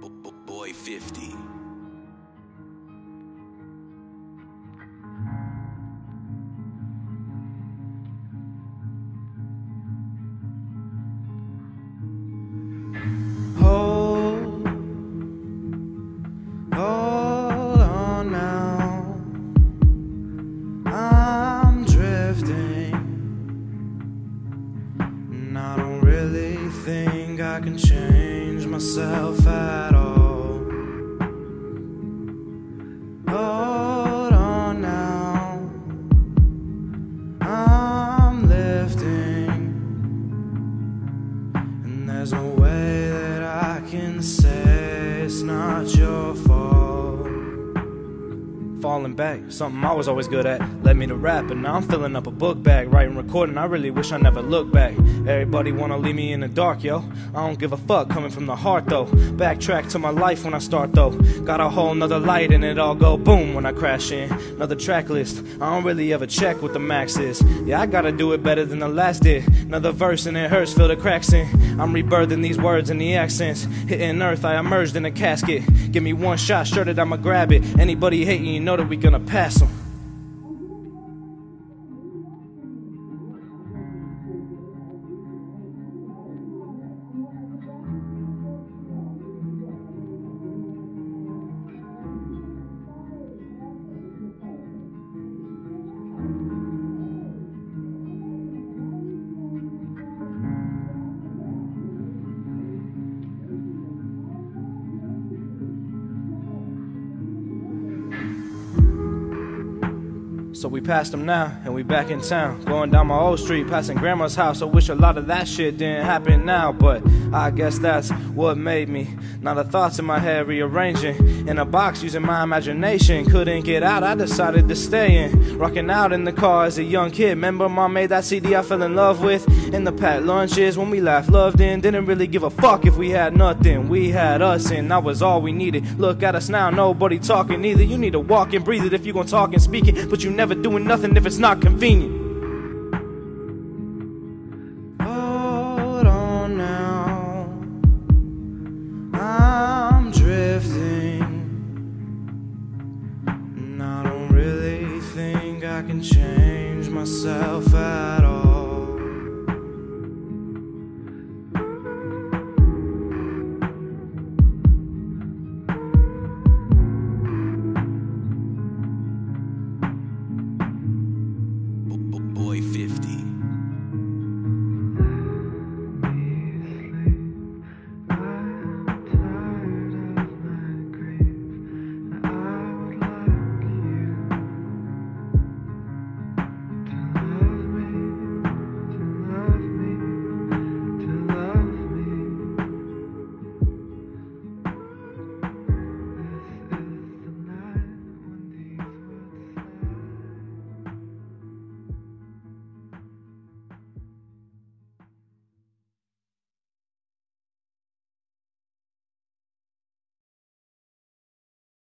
BoyFifty. Hold, hold on now. I'm drifting, and I don't really think I can change myself at all. Hold on now. I'm lifting. And there's no way that I can say Falling back, something I was always good at, led me to rap, and now I'm filling up a book bag, writing, recording. I really wish I never looked back. Everybody wanna leave me in the dark, yo. I don't give a fuck, coming from the heart though. Backtrack to my life when I start though. Got a whole nother light and it all go boom when I crash in. Another track list, I don't really ever check what the max is. Yeah, I gotta do it better than the last did. Another verse and it hurts, feel the cracks in. I'm rebirthing these words and the accents. Hitting earth, I emerged in a casket. Give me one shot, sure that I'ma grab it. Anybody hating, you know that we gonna pass them. So we passed them now, and we back in town. Going down my old street, passing grandma's house. I wish a lot of that shit didn't happen now, but I guess that's what made me. Now the thoughts in my head rearranging. In a box using my imagination. Couldn't get out, I decided to stay in. Rocking out in the car as a young kid. Remember mom made that CD I fell in love with? In the packed lunches when we laughed, loved in. Didn't really give a fuck if we had nothing. We had us, and that was all we needed. Look at us now, nobody talking either. You need to walk and breathe it if you gon' talk and speak it, but you never never doing nothing if it's not convenient. Hold on now, I'm drifting, and I don't really think I can change myself out.